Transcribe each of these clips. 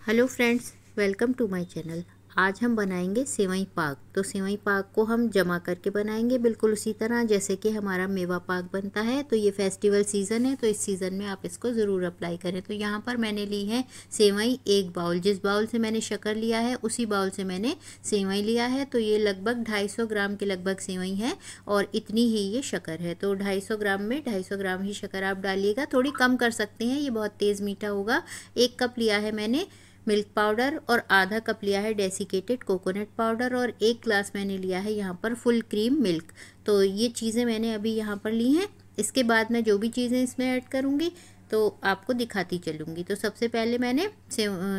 Hello friends, welcome to my channel. आज हम बनाएँगे सेवई पाक। तो सेवई पाक को हम जमा करके बनाएँगे बिल्कुल उसी तरह, जैसे कि हमारा मेवा पाक बनता है तो ये फेस्टिवल सीज़न है तो इस सीज़न में आप इसको ज़रूर अप्लाई करें। तो यहाँ पर मैंने ली है सेवई एक बाउल। जिस बाउल से मैंने शक्कर लिया है, उसी बाउल से मैंने सेवई लिया है। तो ये लगभग ढाई ग्राम के लगभग सेवई है, और इतनी ही ये शक्कर है। तो ढाई ग्राम में ढाई ग्राम ही शक्कर आप डालिएगा। थोड़ी कम कर सकते हैं, ये बहुत तेज़ मीठा होगा। एक कप लिया है मैंने मिल्क पाउडर और आधा कप लिया है डेसिकेटेड कोकोनट पाउडर और एक ग्लास मैंने लिया है यहाँ पर फुल क्रीम मिल्क। तो ये चीज़ें मैंने अभी यहाँ पर ली हैं। इसके बाद मैं जो भी चीज़ें इसमें ऐड करूँगी तो आपको दिखाती चलूँगी। तो सबसे पहले मैंने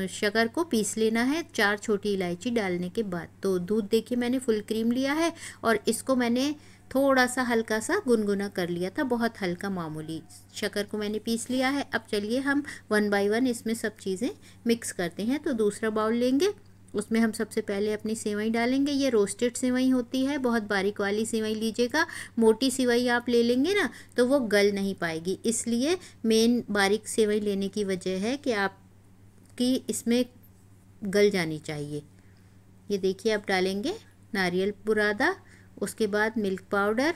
शक्कर को पीस लेना है, चार छोटी इलायची डालने के बाद। तो दूध देखिए मैंने फुल क्रीम लिया है और इसको मैंने थोड़ा सा हल्का सा गुनगुना कर लिया था, बहुत हल्का मामूली शक्कर को मैंने पीस लिया है। अब चलिए हम वन बाय वन इसमें सब चीज़ें मिक्स करते हैं। तो दूसरा बाउल लेंगे, उसमें हम सबसे पहले अपनी सेवई डालेंगे। ये रोस्टेड सेवई होती है, बहुत बारीक वाली सेवई लीजिएगा, मोटी सेवई आप ले लेंगे ना तो वो गल नहीं पाएगी। इसलिए मेन बारीक सेवई लेने की वजह है कि आपकी इसमें गल जानी चाहिए। ये देखिए, आप डालेंगे नारियल बुरादा उसके बाद मिल्क पाउडर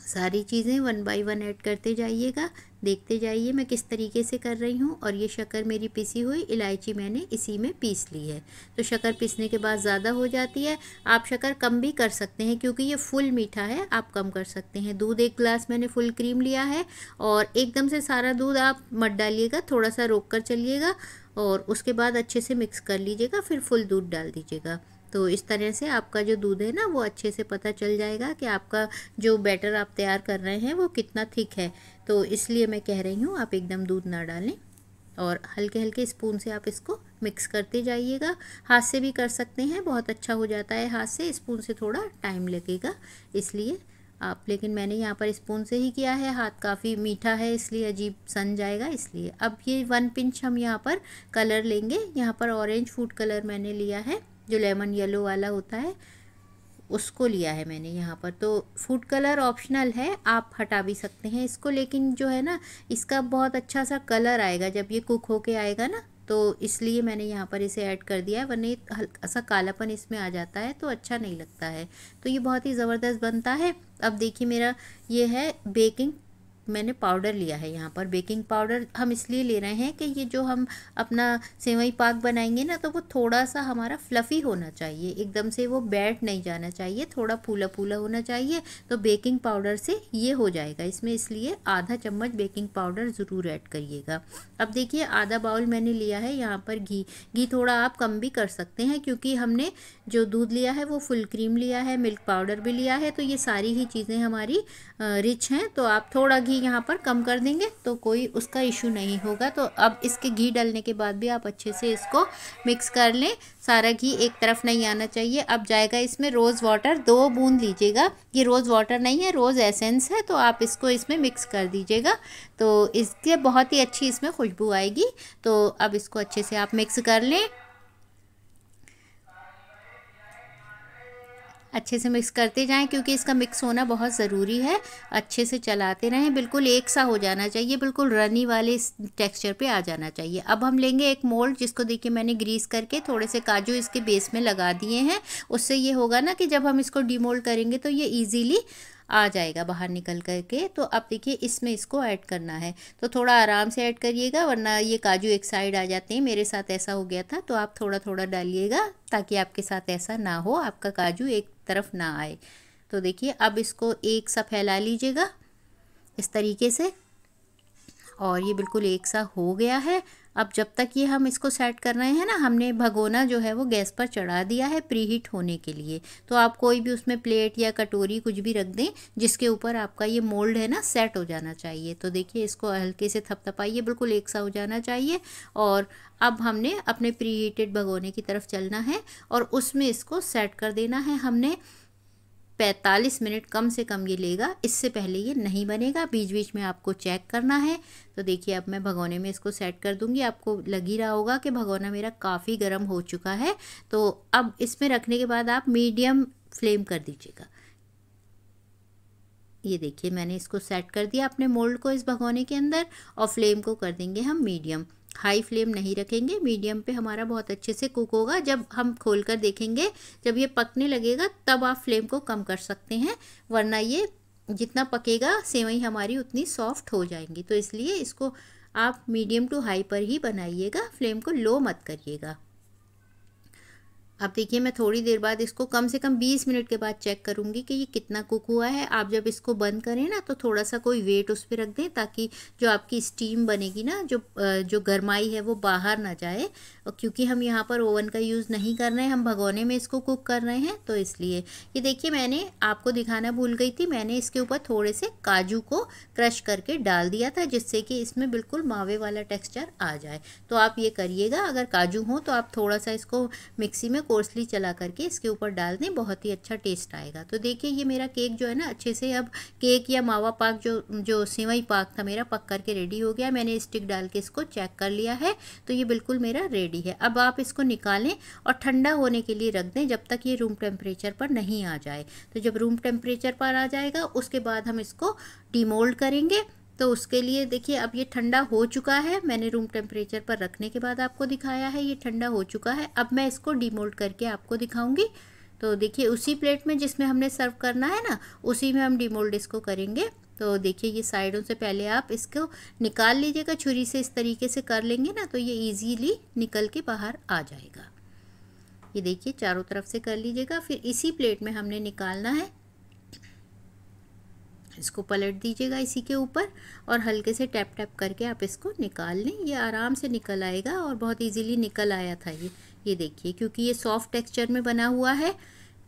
सारी चीज़ें वन बाय वन ऐड करते जाइएगा, देखते जाइए मैं किस तरीके से कर रही हूँ और ये शक्कर मेरी पिसी हुई, इलायची मैंने इसी में पीस ली है। तो शक्कर पीसने के बाद ज़्यादा हो जाती है। आप शक्कर कम भी कर सकते हैं क्योंकि ये फुल मीठा है, आप कम कर सकते हैं। दूध एक गिलास मैंने फुल क्रीम लिया है और एकदम से सारा दूध आप मत डालिएगा थोड़ा सा रोक कर चलिएगा और उसके बाद अच्छे से मिक्स कर लीजिएगा, फिर फुल दूध डाल दीजिएगा। तो इस तरह से आपका जो दूध है ना, वो अच्छे से पता चल जाएगा कि आपका जो बैटर आप तैयार कर रहे हैं, वो कितना थिक है। तो इसलिए मैं कह रही हूँ, आप एकदम दूध ना डालें और हल्के हल्के स्पून से आप इसको मिक्स करते जाइएगा। हाथ से भी कर सकते हैं, बहुत अच्छा हो जाता है हाथ से, स्पून से थोड़ा टाइम लगेगा, इसलिए आप, लेकिन मैंने यहाँ पर स्पून से ही किया है, हाथ काफ़ी मीठा है, इसलिए अजीब सन जाएगा, इसलिए। अब ये वन पिंच हम यहाँ पर कलर लेंगे, यहाँ पर ऑरेंज फ़ूड कलर मैंने लिया है। जो लेमन येलो वाला होता है, उसको लिया है मैंने यहाँ पर। तो फ़ूड कलर ऑप्शनल है, आप हटा भी सकते हैं इसको, लेकिन जो है ना, इसका बहुत अच्छा सा कलर आएगा। जब ये कुक होके आएगा ना तो इसलिए मैंने यहाँ पर इसे ऐड कर दिया है, वरना हल्का सा कालापन इसमें आ जाता है तो अच्छा नहीं लगता है। तो ये बहुत ही ज़बरदस्त बनता है। अब देखिए मेरा ये है बेकिंग मैंने पाउडर लिया है यहाँ पर, बेकिंग पाउडर हम इसलिए ले रहे हैं कि ये जो हम अपना सेवई पाक बनाएँगे ना तो वो थोड़ा सा हमारा फ्लफ़ी होना चाहिए, एकदम से वो बैठ नहीं जाना चाहिए, थोड़ा फूला फूला होना चाहिए तो बेकिंग पाउडर से ये हो जाएगा। इसमें इसलिए आधा चम्मच बेकिंग पाउडर ज़रूर ऐड करिएगा। अब देखिए, आधा बाउल मैंने लिया है यहाँ पर घी। घी थोड़ा आप कम भी कर सकते हैं, क्योंकि हमने जो दूध लिया है, वो फुल क्रीम लिया है मिल्क पाउडर भी लिया है तो ये सारी ही चीज़ें हमारी रिच हैं तो आप थोड़ा घी यहाँ पर कम कर देंगे तो कोई उसका इशू नहीं होगा। तो अब इसके घी डालने के बाद भी आप अच्छे से इसको मिक्स कर लें। सारा घी एक तरफ़ नहीं आना चाहिए। अब जाएगा इसमें रोज़ वाटर दो बूंद लीजिएगा। ये रोज़ वाटर नहीं है रोज़ एसेंस है तो आप इसको इसमें मिक्स कर दीजिएगा। तो इसके बहुत ही अच्छी इसमें खुशबू आएगी। तो अब इसको अच्छे से आप मिक्स कर लें। अच्छे से मिक्स करते जाएँ, क्योंकि इसका मिक्स होना बहुत ज़रूरी है। अच्छे से चलाते रहें, बिल्कुल एक सा हो जाना चाहिए, बिल्कुल रनी वाले टेक्सचर पे आ जाना चाहिए। अब हम लेंगे एक मोल्ड जिसको देखिए मैंने ग्रीस करके थोड़े से काजू इसके बेस में लगा दिए हैं। उससे ये होगा ना कि जब हम इसको डीमोल्ड करेंगे तो ये ईजीली आ जाएगा बाहर निकल करके। तो अब देखिए इसमें इसको ऐड करना है। तो थोड़ा आराम से ऐड करिएगा, वरना ये काजू एक साइड आ जाते हैं। मेरे साथ ऐसा हो गया था तो आप थोड़ा थोड़ा डालिएगा, ताकि आपके साथ ऐसा ना हो। आपका काजू एक तरफ़ ना आए। तो देखिए, अब इसको एक सा फैला लीजिएगा इस तरीके से। और ये बिल्कुल एक सा हो गया है। अब जब तक ये हम इसको सेट कर रहे हैं ना, हमने भगोना जो है वो गैस पर चढ़ा दिया है प्री हीट होने के लिए। तो आप कोई भी उसमें प्लेट या कटोरी कुछ भी रख दें, जिसके ऊपर आपका ये मोल्ड है ना सेट हो जाना चाहिए। तो देखिए, इसको हल्के से थपथपाइए, बिल्कुल एक सा हो जाना चाहिए। और अब हमने अपने प्री हीटेड भगोने की तरफ़ चलना है और उसमें इसको सेट कर देना है हमने। पैंतालीस मिनट कम से कम ये लेगा, इससे पहले ये नहीं बनेगा। बीच बीच में आपको चेक करना है। तो देखिए, अब मैं भगोने में इसको सेट कर दूँगी। आपको लग ही रहा होगा कि भगोना मेरा काफ़ी गर्म हो चुका है। तो अब इसमें रखने के बाद आप मीडियम फ्लेम कर दीजिएगा। ये देखिए, मैंने इसको सेट कर दिया अपने मोल्ड को इस भगोने के अंदर और फ्लेम को कर देंगे हम मीडियम। हाई फ्लेम नहीं रखेंगे, मीडियम पे हमारा बहुत अच्छे से कुक होगा। जब हम खोल कर देखेंगे, जब ये पकने लगेगा, तब आप फ्लेम को कम कर सकते हैं, वरना ये जितना पकेगा सेवई हमारी उतनी सॉफ्ट हो जाएँगी। तो इसलिए इसको आप मीडियम टू हाई पर ही बनाइएगा, फ्लेम को लो मत करिएगा। अब देखिए, मैं थोड़ी देर बाद इसको कम से कम 20 मिनट के बाद चेक करूँगी कि ये कितना कुक हुआ है। आप जब इसको बंद करें ना तो थोड़ा सा कोई वेट उस पर रख दें ताकि जो आपकी स्टीम बनेगी ना, जो जो गर्माई है वो बाहर ना जाए। और क्योंकि हम यहाँ पर ओवन का यूज़ नहीं कर रहे हैं, हम भगोने में इसको कुक कर रहे हैं तो इसलिए। ये देखिए, मैंने आपको दिखाना भूल गई थी, मैंने इसके ऊपर थोड़े से काजू को क्रश करके डाल दिया था, जिससे कि इसमें बिल्कुल मावे वाला टेक्स्चर आ जाए। तो आप ये करिएगा, अगर काजू हो तो आप थोड़ा सा इसको मिक्सी में कोर्सली चला करके इसके ऊपर डाल दें, बहुत ही अच्छा टेस्ट आएगा। तो देखिए, ये मेरा केक जो है ना, अच्छे से अब केक या मावा पाक जो जो सेवई पाक था मेरा, पक करके रेडी हो गया। मैंने स्टिक डाल के इसको चेक कर लिया है तो ये बिल्कुल मेरा रेडी है। अब आप इसको निकालें और ठंडा होने के लिए रख दें जब तक ये रूम टेम्परेचर पर नहीं आ जाए। तो जब रूम टेम्परेचर पर आ जाएगा, उसके बाद हम इसको डीमोल्ड करेंगे। तो उसके लिए देखिए, अब ये ठंडा हो चुका है। मैंने रूम टेम्परेचर पर रखने के बाद आपको दिखाया है, ये ठंडा हो चुका है। अब मैं इसको डीमोल्ड करके आपको दिखाऊँगी। तो देखिए, उसी प्लेट में जिसमें हमने सर्व करना है ना, उसी में हम डीमोल्ड इसको करेंगे। तो देखिए, ये साइडों से पहले आप इसको निकाल लीजिएगा, छुरी से इस तरीके से कर लेंगे ना तो ये ईजीली निकल के बाहर आ जाएगा। ये देखिए, चारों तरफ़ से कर लीजिएगा। फिर इसी प्लेट में हमने निकालना है। इसको पलट दीजिएगा इसी के ऊपर और हल्के से टैप टैप करके आप इसको निकाल लें। ये आराम से निकल आएगा और बहुत इजीली निकल आया था ये। ये देखिए, क्योंकि ये सॉफ्ट टेक्सचर में बना हुआ है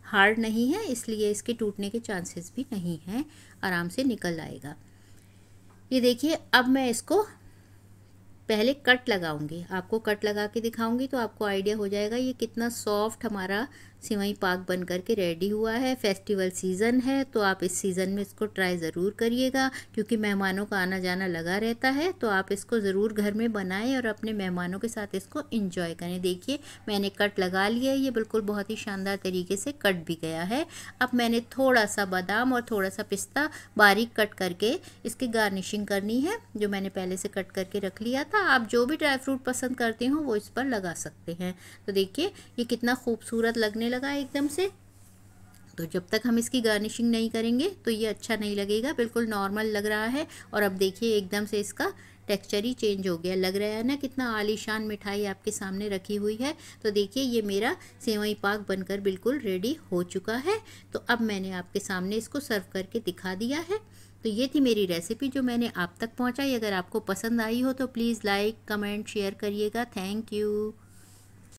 हार्ड नहीं है, इसलिए इसके टूटने के चांसेस भी नहीं हैं। आराम से निकल आएगा। ये देखिए, अब मैं इसको पहले कट लगाऊँगी। आपको कट लगा के दिखाऊँगी तो आपको आइडिया हो जाएगा ये कितना सॉफ्ट हमारा सिवई पाक बन करके रेडी हुआ है। फेस्टिवल सीज़न है तो आप इस सीज़न में इसको ट्राई ज़रूर करिएगा, क्योंकि मेहमानों का आना जाना लगा रहता है तो आप इसको ज़रूर घर में बनाएँ और अपने मेहमानों के साथ इसको इंजॉय करें। देखिए, मैंने कट लगा लिया, ये बिल्कुल बहुत ही शानदार तरीके से कट भी गया है। अब मैंने थोड़ा सा बादाम और थोड़ा सा पिस्ता बारीक कट करके इसकी गार्निशिंग करनी है, जो मैंने पहले से कट करके रख लिया था आप जो भी ड्राई फ्रूट पसंद करते हो, वो इस पर लगा सकते हैं। तो देखिए, ये कितना खूबसूरत लगने लगा एकदम से। तो जब तक हम इसकी गार्निशिंग नहीं करेंगे तो ये अच्छा नहीं लगेगा, बिल्कुल नॉर्मल लग रहा है। और अब देखिए, एकदम से इसका टेक्सचर ही चेंज हो गया। लग रहा है ना, कितना आलीशान मिठाई आपके सामने रखी हुई है। तो देखिए, ये मेरा सेवई पाक बनकर बिल्कुल रेडी हो चुका है। तो अब मैंने आपके सामने इसको सर्व करके दिखा दिया है। तो ये थी मेरी रेसिपी जो मैंने आप तक पहुँचाई। अगर आपको पसंद आई हो तो प्लीज़ लाइक कमेंट शेयर करिएगा। Thank you